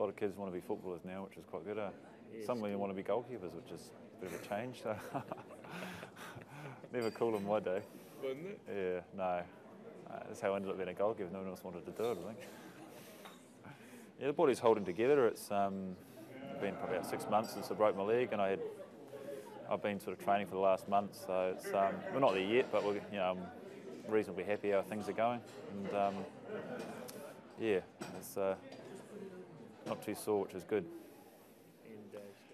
a lot of kids want to be footballers now, which is quite good. Uh, Yes, some even want to be goalkeepers, which is a bit of a change. So Never cool in my day. Wasn't it? Yeah, no. Uh, that's how I ended up being a goalkeeper. No one else wanted to do it, I think. Yeah, the body's holding together. It's um, been probably about six months since I broke my leg, and I had I've been sort of training for the last month. So it's um, we're not there yet, but we're you know I'm reasonably happy how things are going, and um, yeah, it's uh, not too sore, which is good.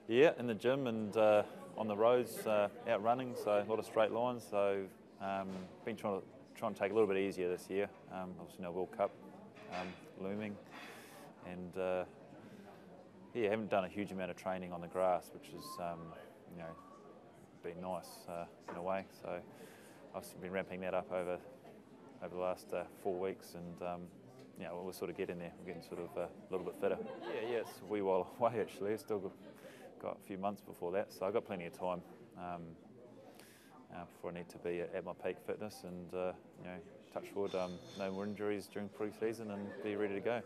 Yeah, in the gym and uh, on the roads, uh, out running, so a lot of straight lines. So um, been trying to try and take a little bit easier this year. Um, obviously, no World Cup um, looming, and uh, yeah, haven't done a huge amount of training on the grass, which has um, you know been nice uh, in a way. So I've been ramping that up over over the last uh, four weeks, and um, you know, we're sort of getting there. We're getting sort of uh, a little bit fitter. Yeah, yeah, it's a wee while away actually. It's still got, got a few months before that, so I've got plenty of time um, uh, before I need to be at my peak fitness and uh, you know, touch wood, um, no more injuries during pre-season and be ready to go.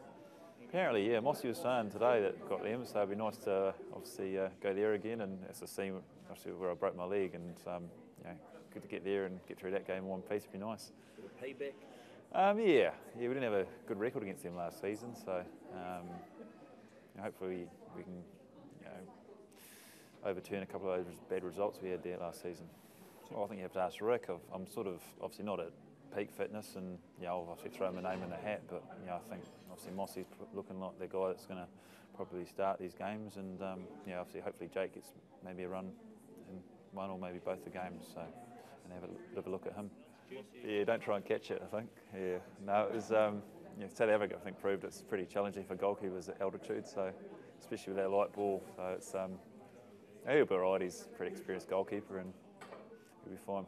Apparently, yeah, Mossy was saying today that got them, so it'd be nice to obviously uh, go there again and it's a scene obviously where I broke my leg and um, you know, good to get there and get through that game in one piece would be nice. payback. Um, yeah, yeah, we didn't have a good record against them last season, so um, hopefully we, can you know, overturn a couple of those bad results we had there last season. Well, I think you have to ask Rick. I've, I'm sort of obviously not at peak fitness, and know, I'll obviously throw my name in the hat, but you know, I think obviously Mossy's looking like the guy that's going to probably start these games, and um, obviously hopefully Jake gets maybe a run in one or maybe both the games, so and have a have a look at him. Yeah, don't try and catch it. I think. Yeah, no, it was. Um, yeah, South Africa, I think, proved it's pretty challenging for goalkeepers at altitude. So, especially with that light ball, so it's. Um, alright. He's a pretty experienced goalkeeper, and he'll be fine.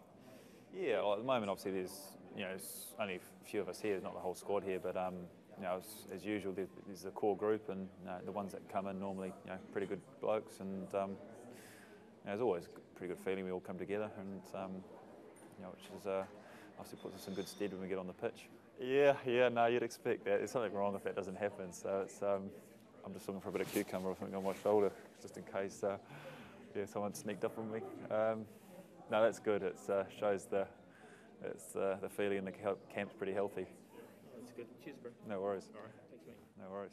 Yeah, well, at the moment, obviously, there's you know it's only a few of us here, not the whole squad here, but um, you know, as, as usual, there- there's the core group, and the ones that come in normally, you know, pretty good blokes, and um, you know, there's always a pretty good feeling we all come together, and um, you know, which is uh, obviously puts us in good stead when we get on the pitch. Yeah, yeah, no, you'd expect that. There's something wrong if that doesn't happen. So it's um, I'm just looking for a bit of cucumber or something on my shoulder, just in case. Uh, yeah, someone sneaked up on me. Um, no, that's good. It uh, shows the it's uh, the feeling in the camp's pretty healthy. That's good. Cheers, bro. No worries. All right. Thanks, mate. No worries.